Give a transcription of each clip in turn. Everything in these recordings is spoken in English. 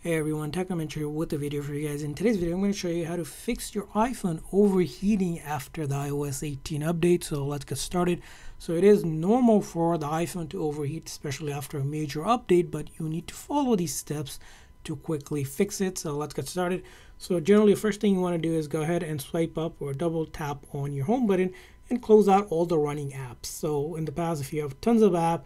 Hey everyone, Technomentary here with a video for you guys. In today's video, I'm going to show you how to fix your iPhone overheating after the iOS 18 update. So let's get started. So it is normal for the iPhone to overheat, especially after a major update, but you need to follow these steps to quickly fix it. So let's get started. So generally, the first thing you want to do is go ahead and swipe up or double tap on your home button and close out all the running apps. So in the past, if you have tons of apps,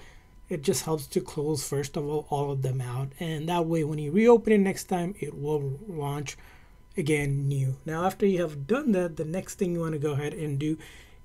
it just helps to close first of all all of them out. And that way when you reopen it next time it will launch again new. Now after you have done that the next thing you want to go ahead and do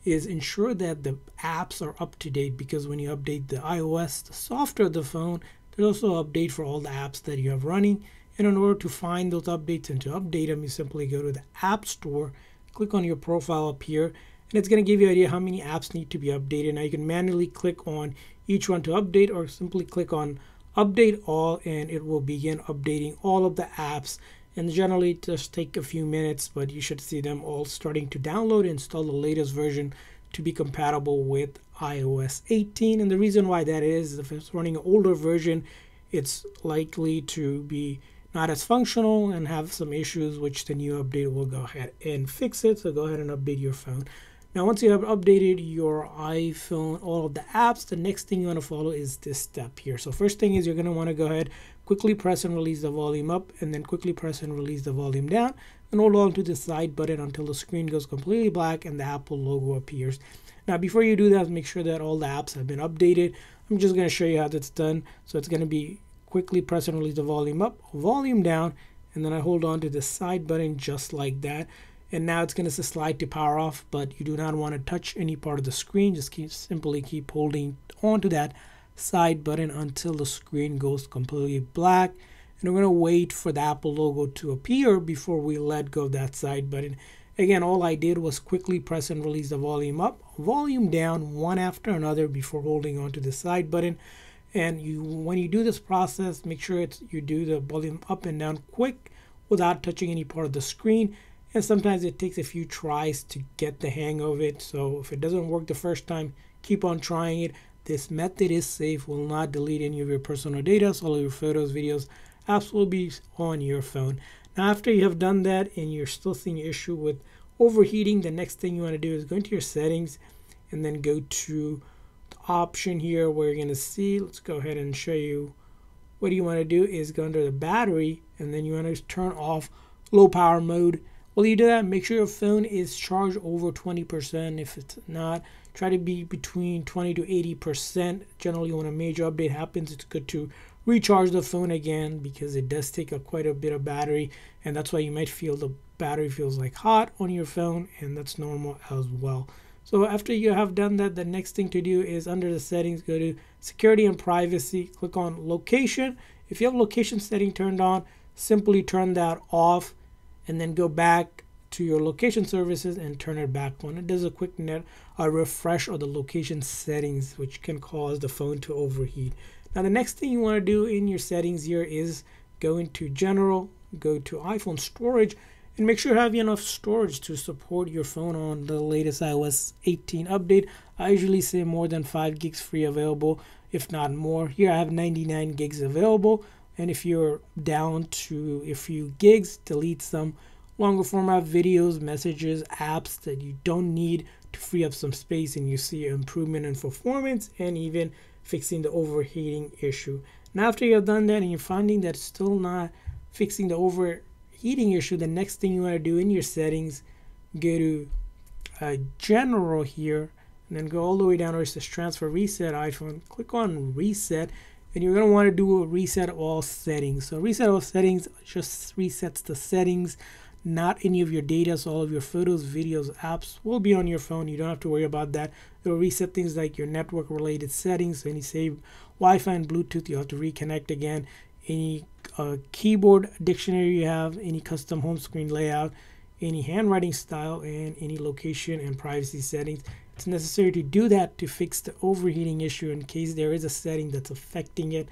is ensure that the apps are up to date because when you update the iOS the software of the phone there's also an update for all the apps that you have running. And in order to find those updates and to update them you simply go to the app store click on your profile up here and it's going to give you an idea how many apps need to be updated. Now you can manually click on each one to update or simply click on update all and it will begin updating all of the apps. And generally it just take a few minutes but you should see them all starting to download and install the latest version to be compatible with iOS 18 and the reason why that is if it's running an older version it's likely to be not as functional and have some issues which the new update will go ahead and fix it. So go ahead and update your phone now, once you have updated your iPhone, all of the apps, the next thing you want to follow is this step here. So first thing is you're going to want to go ahead, quickly press and release the volume up, and then quickly press and release the volume down, and hold on to the side button until the screen goes completely black and the Apple logo appears. Now, before you do that, make sure that all the apps have been updated. I'm just going to show you how that's done. So it's going to be quickly press and release the volume up, volume down, and then I hold on to the side button just like that and now it's going to slide to power off but you do not want to touch any part of the screen. Just keep simply keep holding onto that side button until the screen goes completely black. And we're going to wait for the Apple logo to appear before we let go of that side button. Again all I did was quickly press and release the volume up volume down one after another before holding onto the side button. And you when you do this process make sure it's you do the volume up and down quick without touching any part of the screen and sometimes it takes a few tries to get the hang of it. So if it doesn't work the first time keep on trying it. This method is safe will not delete any of your personal data. So all of your photos videos apps will be on your phone. Now after you have done that and you're still seeing issue with overheating the next thing you want to do is go into your settings and then go to the option here where you're going to see. Let's go ahead and show you. What you want to do is go under the battery and then you want to turn off low power mode while you do that, make sure your phone is charged over 20%. If it's not, try to be between 20 to 80%. Generally, when a major update happens, it's good to recharge the phone again because it does take a, quite a bit of battery, and that's why you might feel the battery feels like hot on your phone, and that's normal as well. So after you have done that, the next thing to do is under the settings, go to security and privacy, click on location. If you have location setting turned on, simply turn that off and then go back to your location services and turn it back on. It does a quick net a refresh of the location settings, which can cause the phone to overheat. Now, the next thing you want to do in your settings here is go into General, go to iPhone storage, and make sure you have enough storage to support your phone on the latest iOS 18 update. I usually say more than 5 gigs free available, if not more. Here I have 99 gigs available and if you're down to a few gigs delete some longer format videos messages apps that you don't need to free up some space and you see improvement in performance and even fixing the overheating issue. Now after you've done that and you're finding that it's still not fixing the overheating issue the next thing you want to do in your settings go to uh, general here and then go all the way down where it says transfer reset iphone. Click on reset and you're going to want to do a reset all settings. So reset all settings just resets the settings, not any of your data. So all of your photos, videos, apps will be on your phone. You don't have to worry about that. It'll reset things like your network related settings. any save Wi-Fi and Bluetooth, you have to reconnect again. Any uh, keyboard dictionary you have, any custom home screen layout, any handwriting style, and any location and privacy settings. It's necessary to do that to fix the overheating issue in case there is a setting that's affecting it.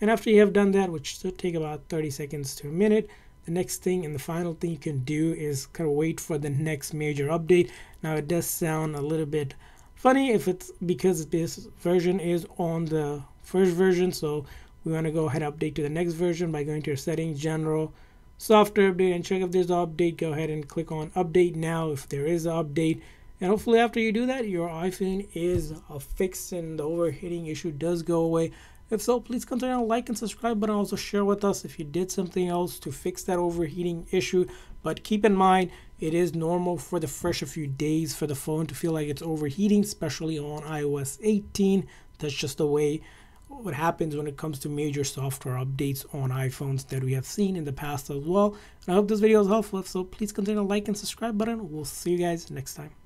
And after you have done that, which should take about 30 seconds to a minute, the next thing and the final thing you can do is kind of wait for the next major update. Now it does sound a little bit funny if it's because this version is on the first version, so we want to go ahead and update to the next version by going to your settings general software update and check if there's an update go ahead and click on update now if there is an update and hopefully after you do that your iphone is fixed and the overheating issue does go away if so please consider a like and subscribe button also share with us if you did something else to fix that overheating issue but keep in mind it is normal for the first few days for the phone to feel like it's overheating especially on ios 18 that's just the way what happens when it comes to major software updates on iPhones that we have seen in the past as well. And I hope this video is helpful. So please consider a like and subscribe button. We'll see you guys next time.